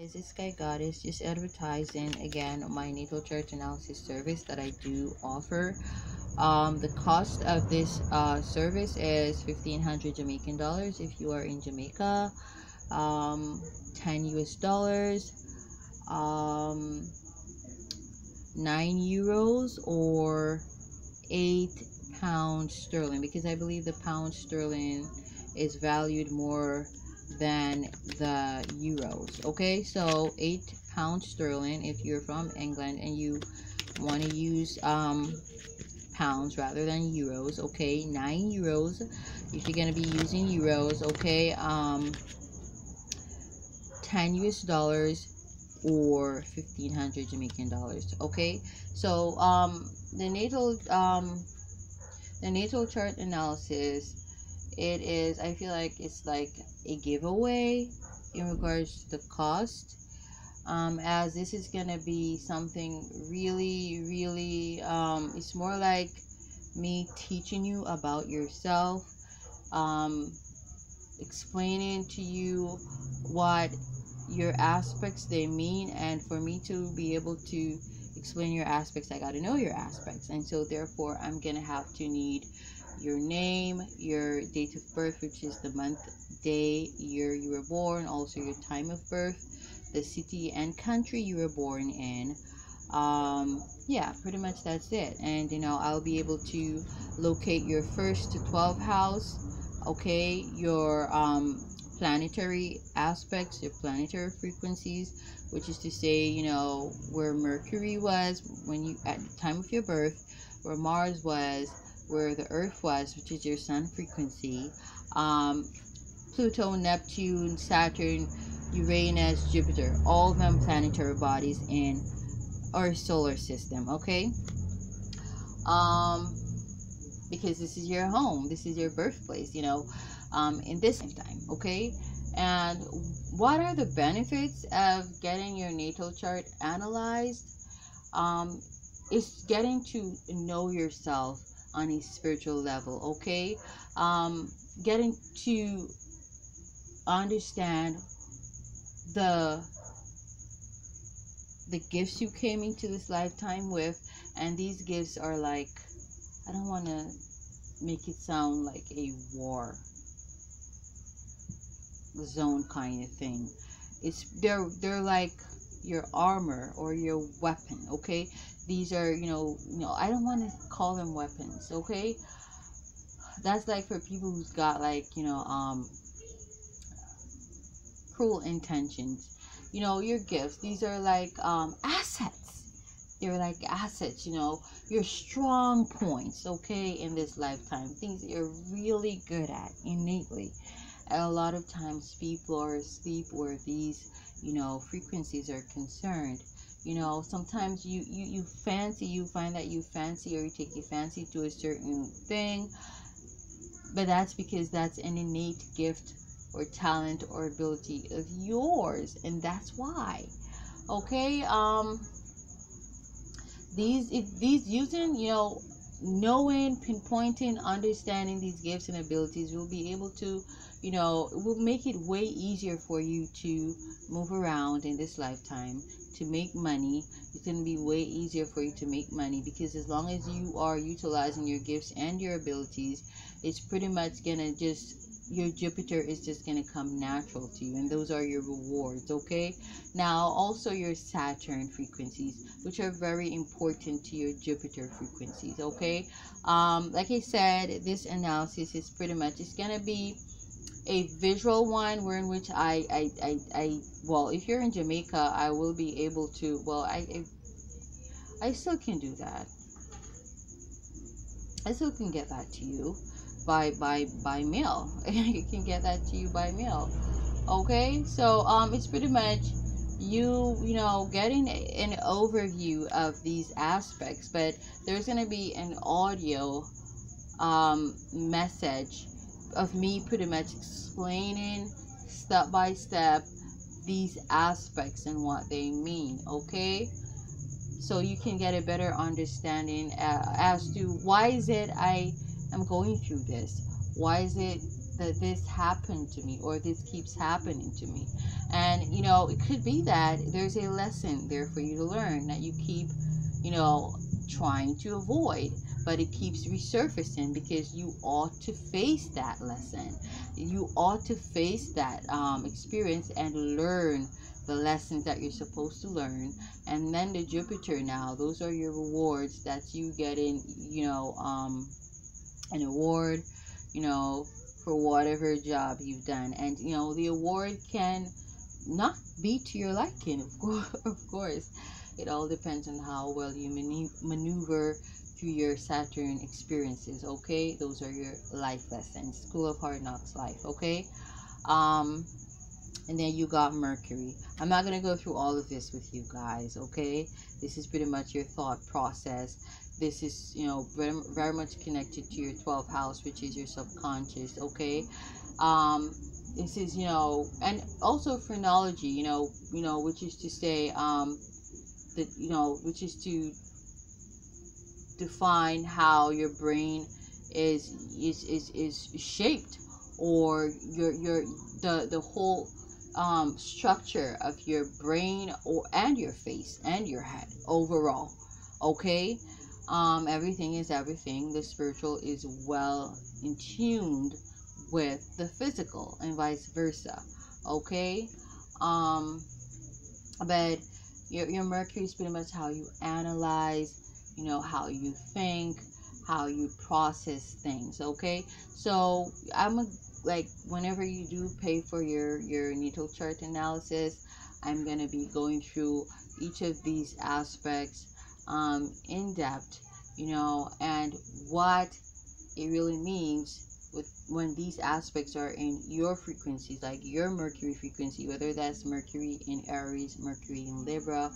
Is this guy goddess just advertising again my natal chart analysis service that I do offer. Um, the cost of this uh, service is 1500 Jamaican dollars if you are in Jamaica, um, 10 US dollars, um, 9 euros, or 8 pounds sterling because I believe the pound sterling is valued more than the euros okay? So eight pounds sterling if you're from england and you want to use um pounds rather than euros okay? Nine euros if you're going to be using euros okay? Um 10 us dollars or 1500 jamaican dollars okay? So um the natal um the natal chart analysis it is i feel like it's like a giveaway in regards to the cost um, as this is gonna be something really really um, it's more like me teaching you about yourself um, explaining to you what your aspects they mean and for me to be able to explain your aspects i got to know your aspects and so therefore i'm gonna have to need your name, your date of birth, which is the month, day, year you were born, also your time of birth, the city and country you were born in. Um, yeah, pretty much that's it. And you know, I'll be able to locate your first to 12 house, okay, your um, planetary aspects, your planetary frequencies, which is to say, you know, where Mercury was when you at the time of your birth, where Mars was, where the Earth was, which is your sun frequency, um, Pluto, Neptune, Saturn, Uranus, Jupiter, all of them planetary bodies in our solar system, okay? Um, because this is your home, this is your birthplace, you know, um, in this time, okay? And what are the benefits of getting your natal chart analyzed? Um, getting to know yourself on a spiritual level okay? Um getting to understand the the gifts you came into this lifetime with and these gifts are like i don't want to make it sound like a war zone kind of thing. It's they're they're like your armor or your weapon okay these are you know you know i don't want to call them weapons okay? That's like for people who's got like you know um cruel intentions. You know your gifts these are like um assets. They're like assets you know? Your strong points okay in this lifetime. Things you're really good at innately. And a lot of times people are asleep where these you know frequencies are concerned you know sometimes you you you fancy you find that you fancy or you take a fancy to a certain thing but that's because that's an innate gift or talent or ability of yours and that's why. Okay um these if these using you know knowing pinpointing understanding these gifts and abilities will be able to you know will make it way easier for you to move around in this lifetime to make money it's going to be way easier for you to make money because as long as you are utilizing your gifts and your abilities it's pretty much going to just your Jupiter is just going to come natural to you, and those are your rewards, okay? Now, also your Saturn frequencies, which are very important to your Jupiter frequencies, okay? Um, like I said, this analysis is pretty much, it's going to be a visual one where in which I, I, I, I, well, if you're in Jamaica, I will be able to, well, I, I, I still can do that. I still can get that to you by, by, by mail. you can get that to you by mail. Okay, so, um, it's pretty much you, you know, getting an overview of these aspects, but there's going to be an audio, um, message of me pretty much explaining step by step these aspects and what they mean okay? So you can get a better understanding uh, as to why is it i am going through this? Why is it that this happened to me or this keeps happening to me? And you know it could be that there's a lesson there for you to learn that you keep you know trying to avoid but it keeps resurfacing because you ought to face that lesson. You ought to face that um, experience and learn the lessons that you're supposed to learn. And then the jupiter now those are your rewards that you get in you know um, an award you know for whatever job you've done. And you know the award can not be to your liking of course. Of course. It all depends on how well you maneuver through your saturn experiences okay? Those are your life lessons. School of hard knocks life okay? Um and then you got mercury. I'm not going to go through all of this with you guys okay? This is pretty much your thought process. This is you know very, very much connected to your 12th house which is your subconscious okay? Um this is you know and also phrenology you know you know which is to say um that you know which is to define how your brain is is is, is shaped or your your the the whole um, structure of your brain or and your face and your head overall okay um, everything is everything. The spiritual is well in tuned with the physical and vice versa. Okay? Um, but your, your Mercury is pretty much how you analyze, you know, how you think, how you process things. Okay? So I'm a, like, whenever you do pay for your, your natal chart analysis, I'm going to be going through each of these aspects um, in depth, you know, and what it really means with when these aspects are in your frequencies, like your Mercury frequency, whether that's Mercury in Aries, Mercury in Libra,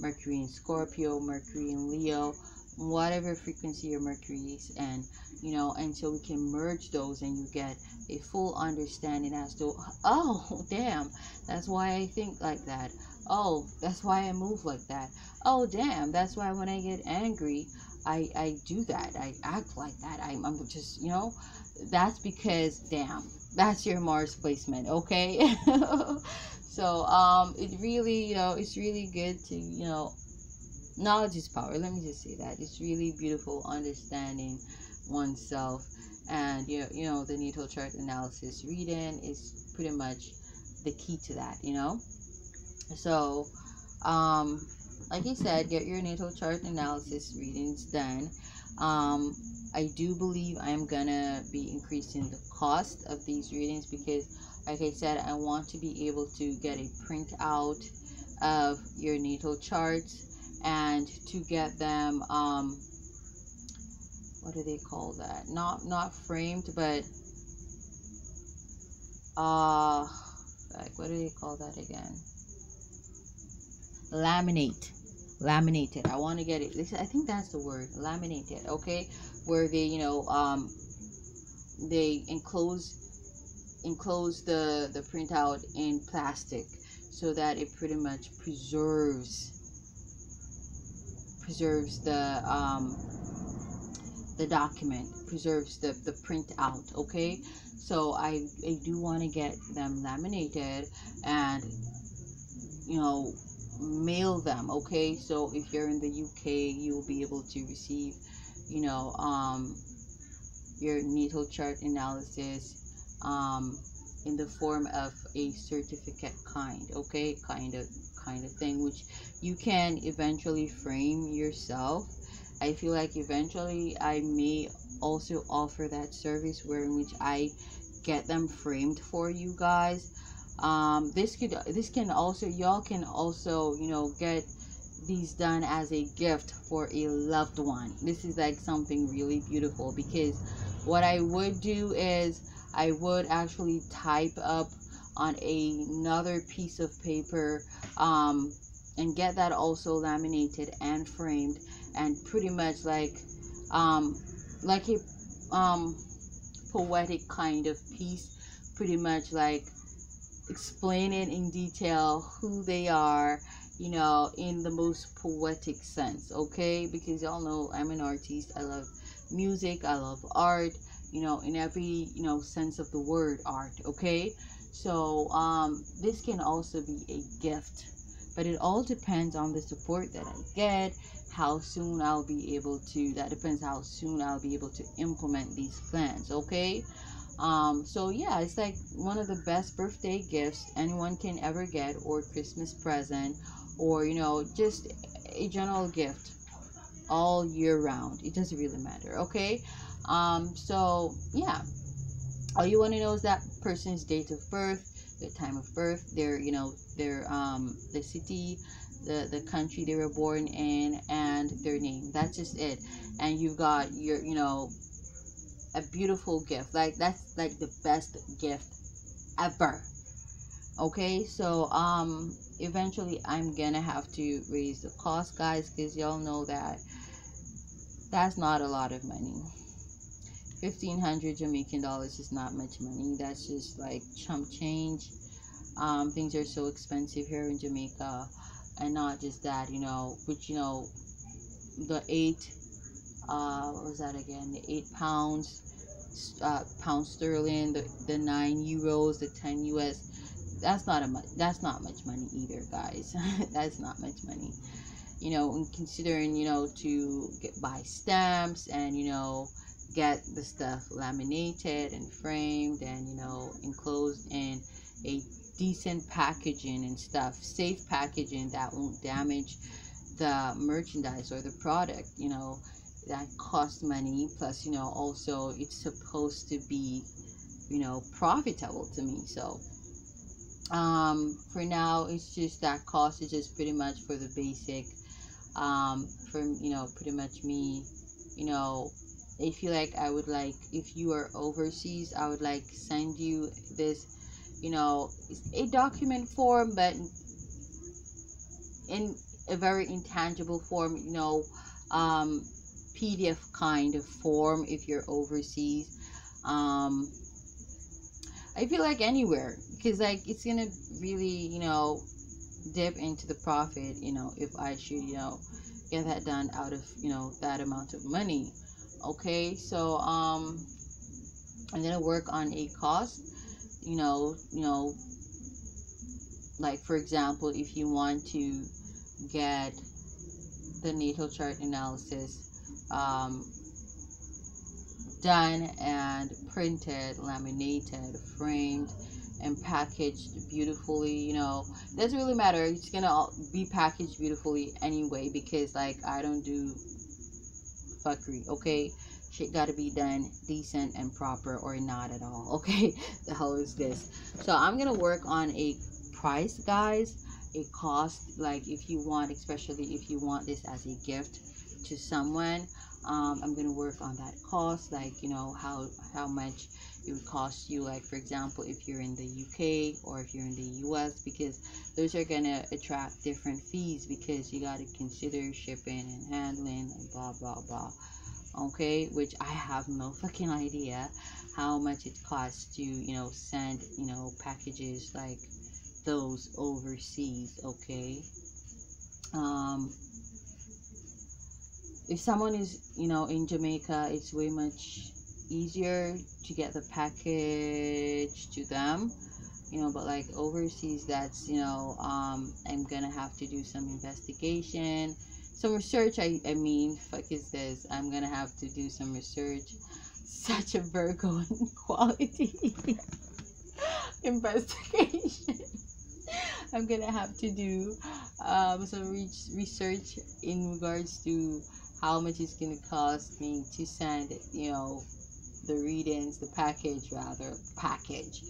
Mercury in Scorpio, Mercury in Leo, whatever frequency your Mercury is, and you know, and so we can merge those and you get a full understanding as to, oh, damn, that's why I think like that. Oh, that's why I move like that. Oh damn that's why when i get angry i i do that. I act like that. I'm, I'm just you know that's because damn that's your mars placement okay? So um it really you know it's really good to you know knowledge is power let me just say that. It's really beautiful understanding oneself and you know, you know the natal chart analysis reading is pretty much the key to that you know? So um like I said, get your natal chart analysis readings done. Um, I do believe I'm gonna be increasing the cost of these readings because, like I said, I want to be able to get a printout of your natal charts and to get them. Um, what do they call that? Not not framed, but uh, like what do they call that again? Laminate laminated. I want to get it i think that's the word laminated okay? Where they you know um they enclose enclose the the printout in plastic so that it pretty much preserves preserves the um the document preserves the the printout okay? So i i do want to get them laminated and you know mail them okay? So if you're in the uk you'll be able to receive you know um your natal chart analysis um in the form of a certificate kind okay? Kind of kind of thing which you can eventually frame yourself. I feel like eventually i may also offer that service where in which i get them framed for you guys um, this could this can also y'all can also you know get these done as a gift for a loved one. This is like something really beautiful because what i would do is i would actually type up on another piece of paper um, and get that also laminated and framed and pretty much like um, like a um, poetic kind of piece pretty much like explaining in detail who they are, you know, in the most poetic sense, okay? Because y'all know I'm an artist. I love music, I love art, you know in every you know sense of the word art okay so um this can also be a gift but it all depends on the support that i get how soon i'll be able to that depends how soon i'll be able to implement these plans okay um so yeah it's like one of the best birthday gifts anyone can ever get or christmas present or you know just a general gift all year round. It doesn't really matter okay? Um so yeah. All you want to know is that person's date of birth their time of birth their you know their um the city the the country they were born in and their name. That's just it. And you've got your you know a beautiful gift. Like that's like the best gift ever. Okay so um eventually i'm gonna have to raise the cost guys because y'all know that that's not a lot of money. 1500 jamaican dollars is not much money. That's just like chump change. Um, things are so expensive here in jamaica. And not just that you know but you know the eight uh what was that again? The eight pounds uh pound sterling the, the nine euros the 10 us that's not a much that's not much money either guys. That's not much money. You know and considering you know to get buy stamps and you know get the stuff laminated and framed and you know enclosed in a decent packaging and stuff safe packaging that won't damage the merchandise or the product you know that costs money plus you know also it's supposed to be you know profitable to me so um for now it's just that cost is just pretty much for the basic um for you know pretty much me you know I feel like I would like if you are overseas I would like send you this you know a document form but in a very intangible form you know um PDF kind of form if you're overseas. Um I feel like anywhere because like it's gonna really you know dip into the profit you know if I should you know get that done out of you know that amount of money. Okay so um i'm gonna work on a cost you know you know like for example if you want to get the natal chart analysis um, done and printed laminated framed and packaged beautifully you know doesn't really matter it's gonna be packaged beautifully anyway because like i don't do fuckery, okay? Shit gotta be done decent and proper or not at all, okay? the hell is this? So I'm gonna work on a price, guys, a cost, like if you want, especially if you want this as a gift to someone, um, I'm gonna work on that cost, like you know how how much it would cost you like for example if you're in the UK or if you're in the US because those are gonna attract different fees because you gotta consider shipping and handling and blah blah blah. Okay which I have no fucking idea how much it costs to you know send you know packages like those overseas okay? Um if someone is you know in Jamaica it's way much easier to get the package to them you know but like overseas that's you know um i'm gonna have to do some investigation some research i i mean fuck is this? I'm gonna have to do some research. Such a virgo quality. Investigation. I'm gonna have to do um some re- research in regards to how much it's gonna cost me to send you know the readings, the package rather, package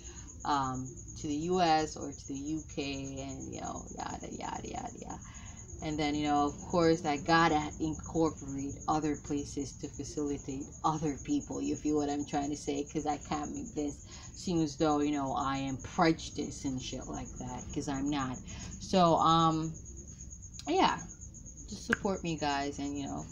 um, to the US or to the UK and you know, yada yada yada yada. And then, you know, of course, I gotta incorporate other places to facilitate other people. You feel what I'm trying to say? Because I can't make this seem as though, you know, I am prejudiced and shit like that. Because I'm not. So, um, yeah. Just support me, guys. And, you know,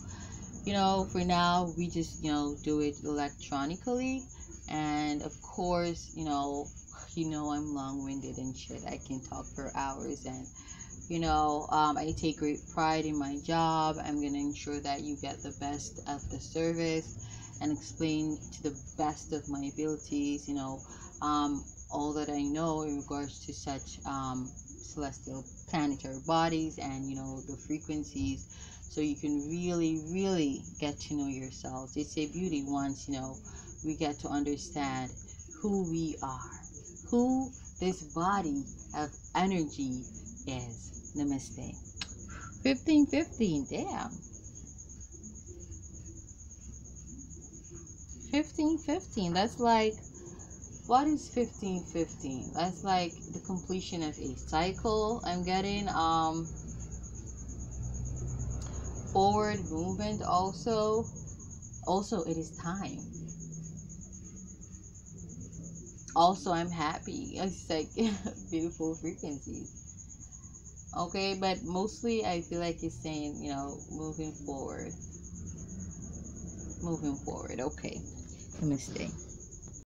you know, for now, we just, you know, do it electronically. And of course, you know, you know, I'm long winded and shit. I can talk for hours. And, you know, um, I take great pride in my job. I'm going to ensure that you get the best of the service. and explain to the best of my abilities, you know, um, all that I know in regards to such um, celestial planetary bodies and, you know, the frequencies so you can really, really get to know yourselves. It's a beauty once, you know, we get to understand who we are, who this body of energy is. Namaste. 1515, damn. 1515, that's like, what is 1515? That's like the completion of a cycle. I'm getting, um, forward movement also. Also, it is time. Also i'm happy. It's like beautiful frequencies. Okay but mostly i feel like it's saying you know moving forward. Moving forward okay. Let me stay